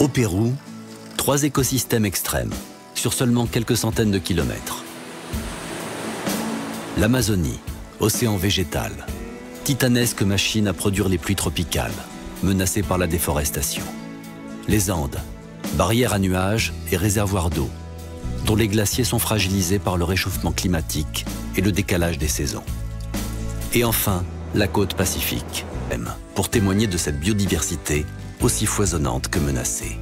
Au Pérou, trois écosystèmes extrêmes, sur seulement quelques centaines de kilomètres. L'Amazonie, océan végétal, titanesque machine à produire les pluies tropicales, menacée par la déforestation. Les Andes, barrière à nuages et réservoirs d'eau, dont les glaciers sont fragilisés par le réchauffement climatique et le décalage des saisons. Et enfin, la côte pacifique, pour témoigner de cette biodiversité aussi foisonnante que menacée.